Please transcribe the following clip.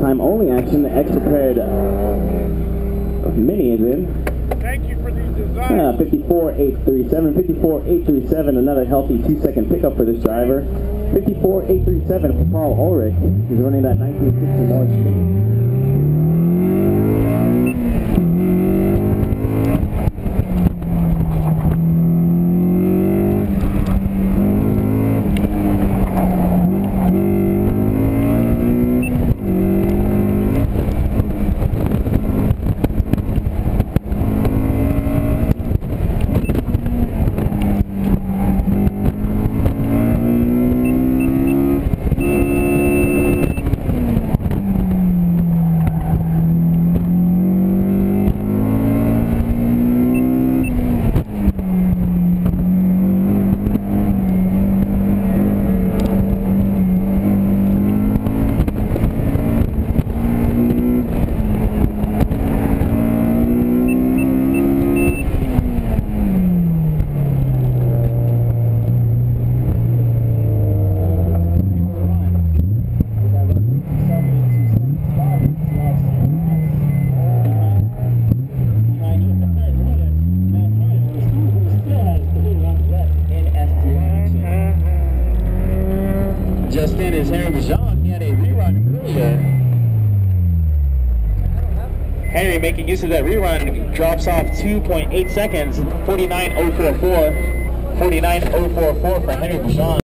time only action. The extra prepared uh, mini is in. Thank you for these designs. Yeah, 54.837. 54.837, another healthy two-second pickup for this driver. 54.837 for Paul Ulrich. He's running that 1960 Morris Mini. Henry. He had a rerun earlier. Making use of that rerun drops off 2.8 seconds, 49.044. 49.044 for Henry Bajan.